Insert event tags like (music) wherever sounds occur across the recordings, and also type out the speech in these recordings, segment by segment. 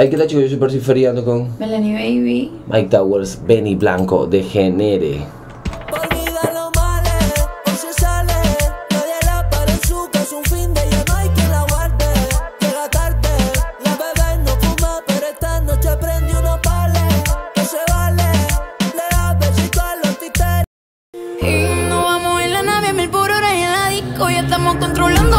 Ay, ¿qué tal chicos? Yo soy Percy feriando con Melanie Baby. Mike Towers, Benny Blanco, de Genere. Olvida lo male, hoy se sale. Nadie la para en su casa, un fin de ya no hay quien la guarde. Llega tarde, la bebé no fuma, pero esta noche prendió unos pales. Que se vale, le da besito a los títeres. Y no vamos en la nave, mil por hora y en la disco ya estamos controlando,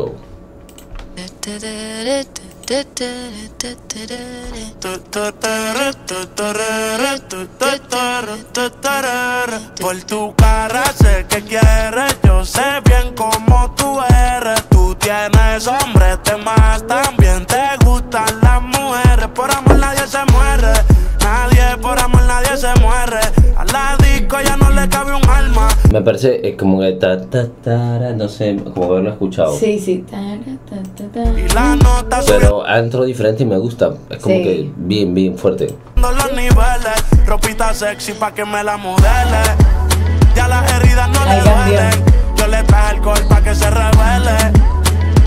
Go. Por tu cara sé que quieres, yo sé bien cómo tú eres. Tú tienes también te gustan Me parece eh, como que ta, ta, tara, no sé, como haberlo escuchado. Sí, sí. Ta, ta, ta. Pero ha entrado diferente y me gusta. Es como Sí. que bien, bien fuerte. Ropita sexy pa' que me la modele. Ya las heridas no Ahí le cambió. duelen. Yo le traje alcohol pa' que se revele.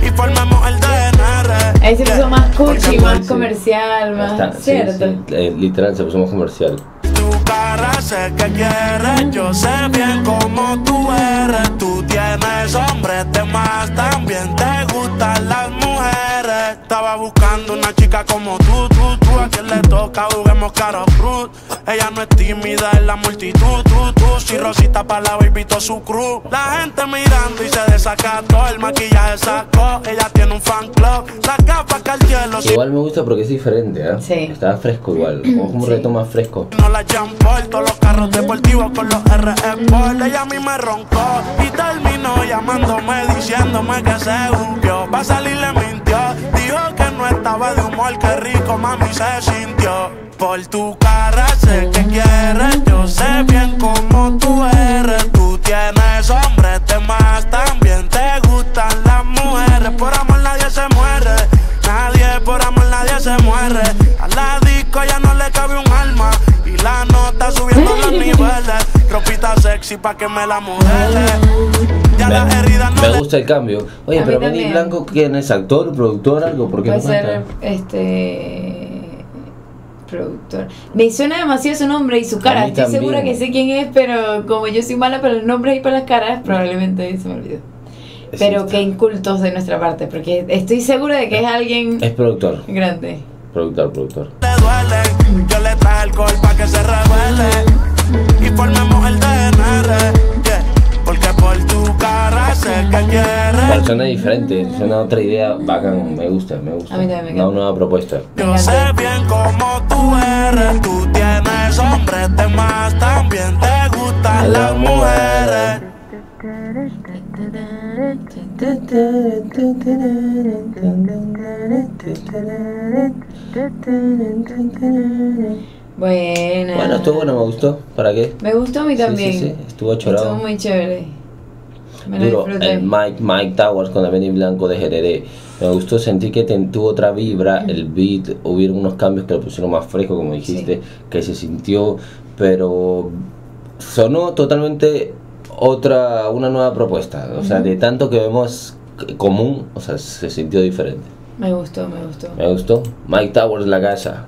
Y formemos el DNR. Ahí se puso más cuchi, más comercial, más. Está- sí, ¿Cierto? sí, eh, literal, se puso más comercial. Sé que quieres, yo sé bien cómo tú eres. Tú tienes hombres de más, también te gustan las mujeres. Estaba buscando una chica como tú, tú, tú. A quien le toca, juguemos caro cruz. Ella no es tímida en la multitud, tú, tú. Si Rosita para la baby, todo su cruz. La gente mirando y se desacató. El maquillaje sacó, ella tiene un fan club. La capa Cartier, los Igual me gusta porque es diferente, ¿eh? Sí. Está fresco igual. (clears throat) Como un Sí. reto más fresco. No la Jean-Paul, todos los carros deportivos con los RE Sport. Ella a mí me roncó y terminó llamándome diciéndome que se jumpió. Pa' salir le mintió, que no estaba de humor, que rico mami se sintió. Por tu cara sé que quieres, yo sé bien cómo tú eres. Tú tienes sexy pa' que me la modele. Ya Me, las heridas no me gusta el cambio. Oye, pero Benny. Blanco, ¿quién es? ¿Actor, productor, algo? ¿Por qué Puede no ser este productor. Me suena demasiado su nombre y su cara. Estoy también. segura que sé quién es, pero como yo soy mala para los nombres y para las caras, probablemente se me olvidó. Pero qué incultos de nuestra parte, porque estoy segura de que es alguien Es productor. grande. Productor, productor. le duele. Yo le quieres. suena diferente, suena otra idea bacán. Me gusta, me gusta. A mí también me Una nueva propuesta. Yo sé bien cómo tú eres. Tú tienes hombres de más, también te gustan las mujeres. Buena. Bueno, estuvo bueno, me gustó. ¿Para qué? Me gustó a mí Sí, sí, también. sí, estuvo chorado. Estuvo muy chévere. Me Duro, el Mike, Mike Towers con Benny Blanco de Jereré. Me gustó, sentí que tuvo otra vibra, el beat, hubieron unos cambios que lo pusieron más fresco, como dijiste, que se sintió, pero sonó totalmente otra, una nueva propuesta. O sea, de tanto que vemos común, o sea, se sintió diferente. Me gustó, me gustó. Me gustó. Mike Towers, la casa.